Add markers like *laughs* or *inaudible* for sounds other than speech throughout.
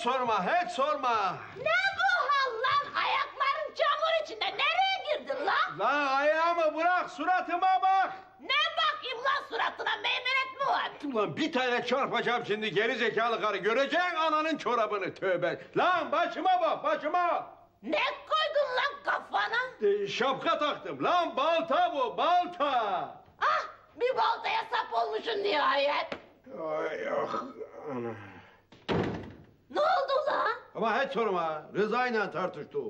sorma, hiç sorma. Ne bu hal lan? Ayakların çamur içinde. Nereye girdin lan? Lan ayağımı bırak, suratıma bak. Ne bakayım lan suratına meymenet mi var? Ulan bir tane çarpacağım şimdi geri zekalı karı. Göreceksin ananın çorabını tövbe. Lan başıma bak, başıma. Ne koydun lan kafana? Ee, şapka taktım. Lan balta bu, balta. Ah bir baltaya sap olmuşsun nihayet. Ay ah, ana. Ama hiç sorma, Rıza'yla tartıştık.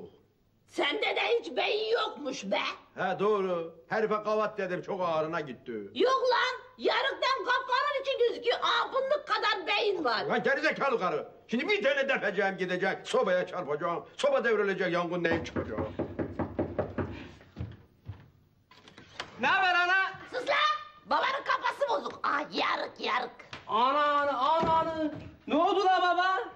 Sende de hiç beyin yokmuş be. He doğru. Herife kavat dedim çok ağrına gitti. Yok lan yarıktan kapkanın içi gözüküyor. Apınlık kadar beyin var. Lan gerizekalı karı. Şimdi bir tane defeceğim gidecek. Sobaya çarpacağım. Soba devrilecek yangın neyim çıkacak. Ne haber ana? Sus lan babanın kafası bozuk. Ah yarık yarık. Ana ana ana ana. Ne oldu la baba?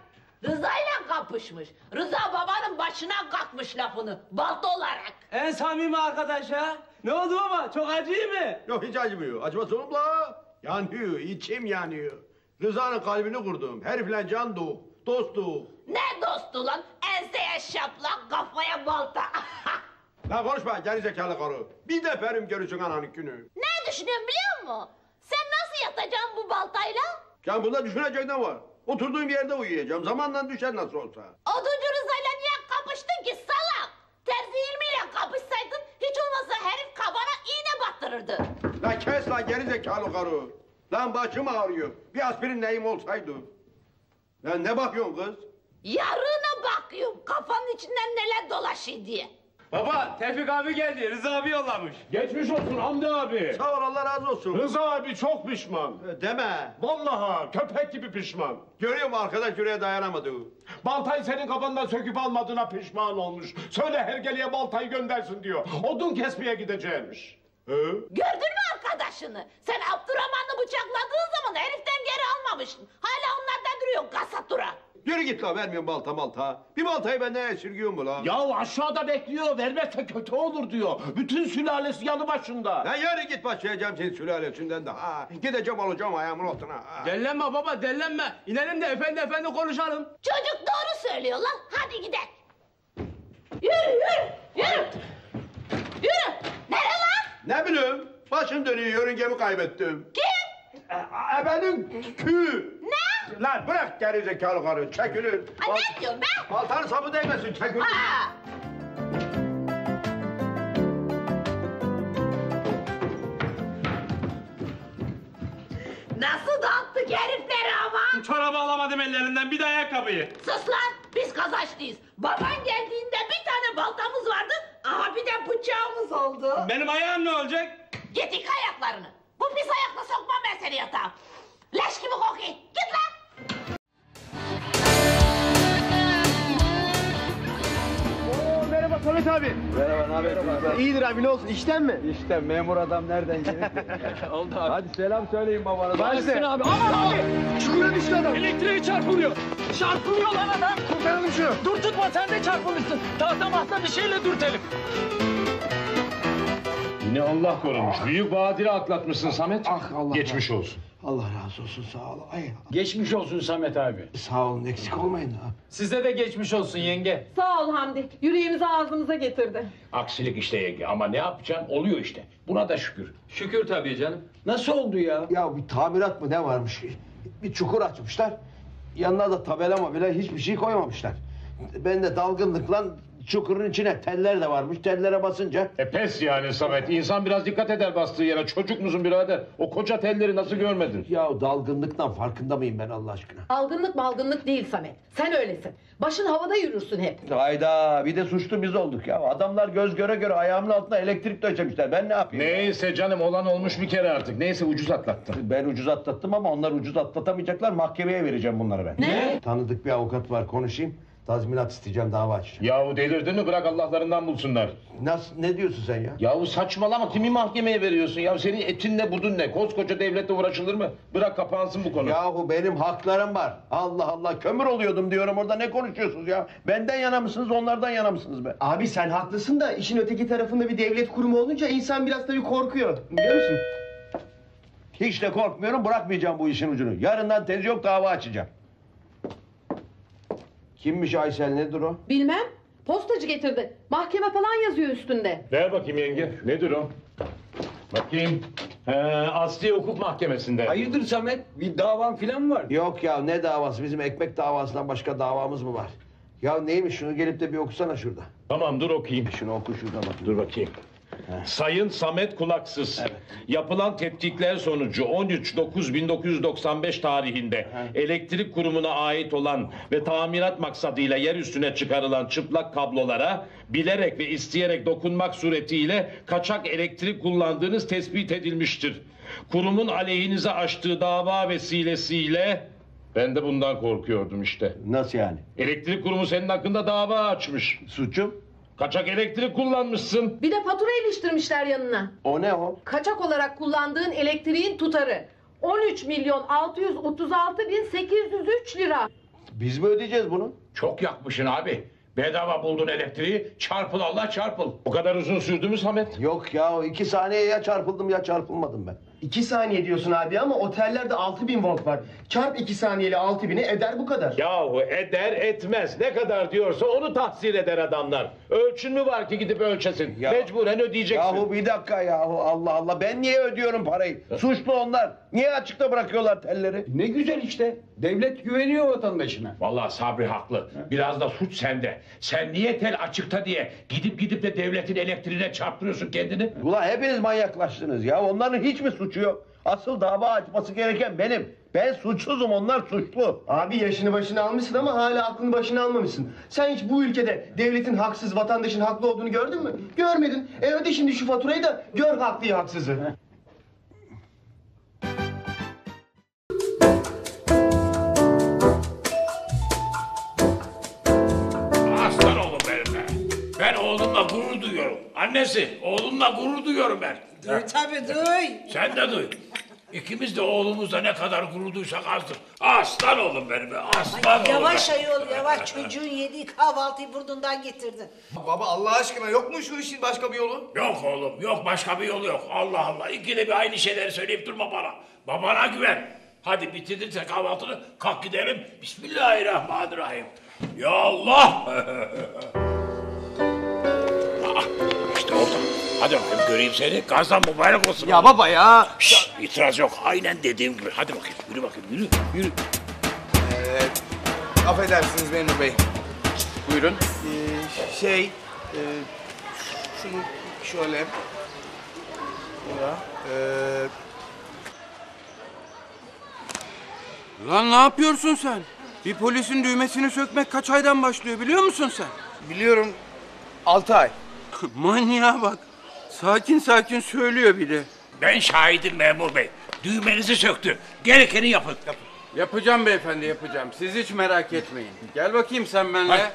Rıza'yla kapışmış. Rıza babanın başına kalkmış lafını balta olarak. En samimi arkadaş ha. Ne oldu baba? Çok acıyor mı? Yok hiç acımıyor. Acıması olur mu la? Yanıyor. içim yanıyor. Rıza'nın kalbini kurdum. Herifle candık. Dostuk. Ne dostu lan? Enseye şaplak kafaya balta. *laughs* Lan konuşma gerizekalı karı. Bir deferim görürsün ananın günü. ne düşünüyorsun biliyor musun? Sen nasıl yatacaksın bu baltayla? Can bunda düşünecek ne var? Oturduğum yerde uyuyacağım. Zamanla düşer nasıl olsa. Oduncu Rıza'yla niye kapıştın ki salak? Terzi ilmiyle kapışsaydın hiç olmazsa herif kabana iğne battırırdı. Lan kes lan gerizekalı karı. Lan başım ağrıyor. Bir aspirin neyim olsaydı. Lan ne bakıyorsun kız? Yarına bakıyorum kafanın içinden neler dolaşıyor diye. Baba Tevfik abi geldi. Rıza abi yollamış. Geçmiş olsun Hamdi abi. Sağ ol Allah razı olsun. Rıza abi çok pişman. Deme. Vallahi köpek gibi pişman. Görüyor musun arkadaş yüreğe dayanamadı. Baltayı senin kafandan söküp almadığına pişman olmuş. Söyle hergeliye baltayı göndersin diyor. Odun kesmeye gideceğimiş. He? Gördün mü arkadaşını? Sen Abdurrahman'ı bıçakladığın zaman heriften geri almamıştın. Hala onlarda duruyor kasatura. Yürü git la vermiyorum balta malta. Bir baltayı benden esirgiyor mu la? Ya aşağıda bekliyor vermezse kötü olur diyor. Bütün sülalesi yanı başında. Lan yürü git başlayacağım senin sülalesinden de. Ha. Gideceğim alacağım ayağımın altına. Ha. Dellenme baba dellenme. İnelim de efendi efendi konuşalım. Çocuk doğru söylüyor lan. Hadi gidelim. Yürü yürü yürü. Yürü. Nereye lan? Ne bileyim. Başım dönüyor yörüngemi kaybettim. Kim? E, e, benim kü. Lan bırak gerizekalı karı çekilin. Ay ne diyorsun be? Baltanın sapı değmesin çekilin. Ha. Nasıl dağıttık herifleri ama? Çorabı alamadım ellerinden bir de ayakkabıyı. Sus lan biz kazançlıyız. Baban geldiğinde bir tane baltamız vardı ama bir de bıçağımız oldu. Benim ayağım ne olacak? Git yıka ayaklarını. Bu pis ayakla sokmam ben seni yatağa. Leş gibi kokuyor. Git lan. Merhaba Samet abi. Merhaba, ne haber? İyidir abi ne olsun işten mi? İşte memur adam nereden gelir? *laughs* Oldu abi. Hadi selam söyleyin babanıza. Başsın abi. Aman abi. Çukura düştü adam. Elektriği çarpılıyor. Çarpılıyor lan adam. Kurtaralım şunu. Dur tutma sen de çarpılırsın. Tahta mahta bir şeyle dürtelim. Yine Allah korumuş. Büyük badire atlatmışsın Samet. Ah, Allah Geçmiş olsun. Allah razı olsun sağ ol. Ay, Geçmiş olsun Samet abi. sağ olun eksik olmayın. ha. Size de geçmiş olsun yenge. Sağ ol Hamdi. Yüreğimizi ağzımıza getirdi. Aksilik işte yenge ama ne yapacaksın? Oluyor işte. Buna da şükür. Şükür tabii canım. Nasıl oldu ya? Ya bir tamirat mı ne varmış? Bir çukur açmışlar. Yanına da tabela mı bile hiçbir şey koymamışlar. Ben de dalgınlıkla çukurun içine teller de varmış. Tellere basınca E pes yani Samet. İnsan biraz dikkat eder bastığı yere. Çocuk musun birader? O koca telleri nasıl görmedin? ya dalgınlıktan farkında mıyım ben Allah aşkına? Algınlık malgınlık değil Samet. Sen öylesin. Başın havada yürürsün hep. Hayda bir de suçlu biz olduk ya. Adamlar göz göre göre ayağımın altına elektrik döşemişler. Ben ne yapayım? Neyse canım olan olmuş bir kere artık. Neyse ucuz atlattın. Ben ucuz atlattım ama onlar ucuz atlatamayacaklar. Mahkemeye vereceğim bunları ben. Ne? Tanıdık bir avukat var konuşayım. Tazminat isteyeceğim dava açacağım. Yahu delirdin mi? Bırak Allah'larından bulsunlar. Nasıl ne diyorsun sen ya? Yahu saçmalama kimi mahkemeye veriyorsun? Ya senin etin ne budun ne? Koskoca devletle uğraşılır mı? Bırak kapansın bu konu. Yahu benim haklarım var. Allah Allah kömür oluyordum diyorum orada ne konuşuyorsunuz ya? Benden yana mısınız onlardan yana mısınız be? Abi sen haklısın da işin öteki tarafında bir devlet kurumu olunca insan biraz tabii korkuyor. Biliyor musun? Hiç de korkmuyorum bırakmayacağım bu işin ucunu. Yarından tezi yok dava açacağım. Kimmiş Aysel nedir o? Bilmem. Postacı getirdi. Mahkeme falan yazıyor üstünde. Ver bakayım yenge. Nedir o? Bakayım. He, Asli Hukuk Mahkemesi'nde. Hayırdır Samet? Bir davan filan mı var? Yok ya ne davası bizim ekmek davasından başka davamız mı var? Ya neymiş şunu gelip de bir okusana şurada. Tamam dur okuyayım. Şunu oku şuradan bak. Dur bakayım. Sayın Samet Kulaksız, yapılan tetkikler sonucu 13.9.1995 tarihinde elektrik kurumuna ait olan ve tamirat maksadıyla yer üstüne çıkarılan çıplak kablolara bilerek ve isteyerek dokunmak suretiyle kaçak elektrik kullandığınız tespit edilmiştir. Kurumun aleyhinize açtığı dava vesilesiyle ben de bundan korkuyordum işte. Nasıl yani? Elektrik kurumu senin hakkında dava açmış. Suçum? Kaçak elektrik kullanmışsın. Bir de fatura iliştirmişler yanına. O ne o? Kaçak olarak kullandığın elektriğin tutarı. 13 milyon 636 bin 803 lira. Biz mi ödeyeceğiz bunu? Çok yakmışsın abi. Bedava buldun elektriği. Çarpıl Allah çarpıl. O kadar uzun sürdü mü Samet? Yok ya iki saniye ya çarpıldım ya çarpılmadım ben. 2 saniye diyorsun abi ama otellerde 6000 volt var. Çarp 2 saniyeli 6000'i eder bu kadar. Yahu eder etmez. Ne kadar diyorsa onu tahsil eder adamlar. Ölçün mü var ki gidip ölçesin? Ya- Mecburen ödeyeceksin. Yahu bir dakika yahu Allah Allah ben niye ödüyorum parayı? Suçlu onlar. Niye açıkta bırakıyorlar telleri? Ne güzel işte. Devlet güveniyor vatandaşına. Vallahi Sabri haklı. Biraz da suç sende. Sen niye tel açıkta diye gidip gidip de devletin elektriğine çarptırıyorsun kendini? Ulan hepiniz manyaklaştınız ya. Onların hiç mi suçu yok? Asıl dava açması gereken benim. Ben suçsuzum onlar suçlu. Abi yaşını başına almışsın ama hala aklını başına almamışsın. Sen hiç bu ülkede devletin haksız, vatandaşın haklı olduğunu gördün mü? Görmedin. E öde şimdi şu faturayı da gör haklıyı haksızı. Annesi, oğlumla gurur duyuyorum ben. Duy tabii duy. Sen de duy. İkimiz de oğlumuzla ne kadar gurur duysak azdır. Aslan oğlum benim be. Aslan oğlum. Yavaş ayol yavaş *laughs* çocuğun yediği kahvaltıyı burnundan getirdin. Baba Allah aşkına yok mu şu işin başka bir yolu? Yok oğlum yok başka bir yolu yok. Allah Allah ikide bir aynı şeyleri söyleyip durma bana. Babana güven. Hadi bitirdin sen kahvaltını kalk gidelim. Bismillahirrahmanirrahim. Ya Allah. *laughs* Hadi bakayım göreyim seni. Gazdan mübarek olsun. Ya baba ya. Şşt, itiraz yok. Aynen dediğim gibi. Hadi bakayım. Yürü bakayım. Yürü. Yürü. Affedersiniz memur bey. Buyurun. Ee, şey, e, şunu şöyle. Ya, ee, Lan ne yapıyorsun sen? Bir polisin düğmesini sökmek kaç aydan başlıyor biliyor musun sen? biliyorum 6 ay. *laughs* Manyağa bak. Sakin sakin söylüyor bir de. Ben şahidim memur bey. Düğmenizi söktü. Gerekeni yapın. Yapacağım beyefendi yapacağım. Siz hiç merak etmeyin. Gel bakayım sen benimle. Hadi.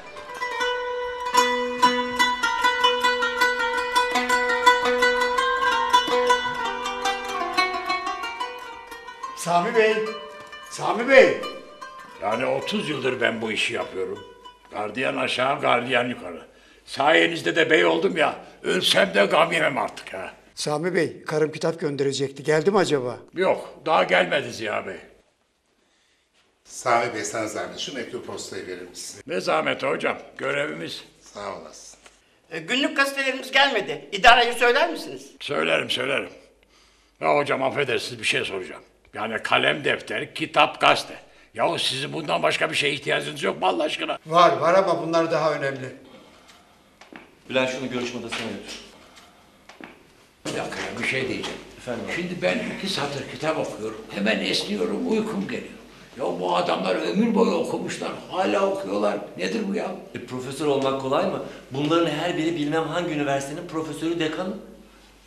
Sami Bey. Sami Bey. Yani 30 yıldır ben bu işi yapıyorum. Gardiyan aşağı, gardiyan yukarı. Sayenizde de bey oldum ya. Ölsem de gam yemem artık ha. Sami Bey, karım kitap gönderecekti. Geldi mi acaba? Yok, daha gelmedi Ziya Bey. Sami Bey sana zahmet şu mektup postayı verir misin? Ne zahmet hocam, görevimiz. Sağ olasın. E, Günlük gazetelerimiz gelmedi. İdareyi söyler misiniz? Söylerim, söylerim. Ya hocam affedersiniz bir şey soracağım. Yani kalem, defter, kitap, gazete. Yahu sizin bundan başka bir şeye ihtiyacınız yok mu Allah aşkına? Var, var ama bunlar daha önemli. Bülent şunu görüşme odasına götür. Bir dakika ya, bir şey diyeceğim. Şimdi ben iki satır kitap okuyorum. Hemen esniyorum, uykum geliyor. Ya bu adamlar ömür boyu okumuşlar, hala okuyorlar. Nedir bu ya? E, profesör olmak kolay mı? Bunların her biri bilmem hangi üniversitenin profesörü dekanı.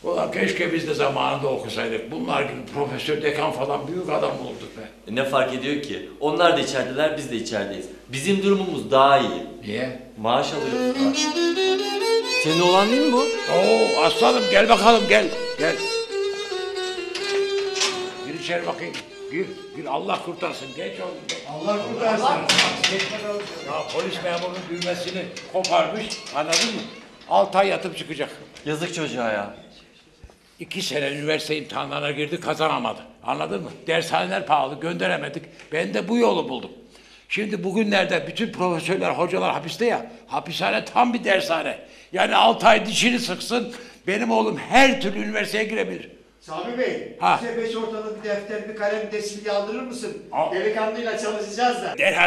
Ulan keşke biz de zamanında okusaydık. Bunlar gibi profesör, dekan falan büyük adam olduk be. E, ne fark ediyor ki? Onlar da içerideler, biz de içerideyiz. Bizim durumumuz daha iyi. Niye? Maaş alıyoruz. Senin oğlan değil mi bu? Oo aslanım gel bakalım gel. Gel. Gir içeri bakayım. Gir. Gir Allah kurtarsın. Geç oğlum. geç. Allah kurtarsın. Ya polis memurunun düğmesini koparmış. Anladın mı? Altı ay yatıp çıkacak. Yazık çocuğa ya. İki sene üniversite imtihanlarına girdi kazanamadı. Anladın mı? Dershaneler pahalı gönderemedik. Ben de bu yolu buldum. Şimdi bugünlerde bütün profesörler, hocalar hapiste ya. Hapishane tam bir dershane. Yani altı ay dişini sıksın. Benim oğlum her türlü üniversiteye girebilir. Sami Bey, Ha. bize beş ortalık bir defter, bir kalem, bir de silgi aldırır mısın? Delikanlıyla çalışacağız da. Derhal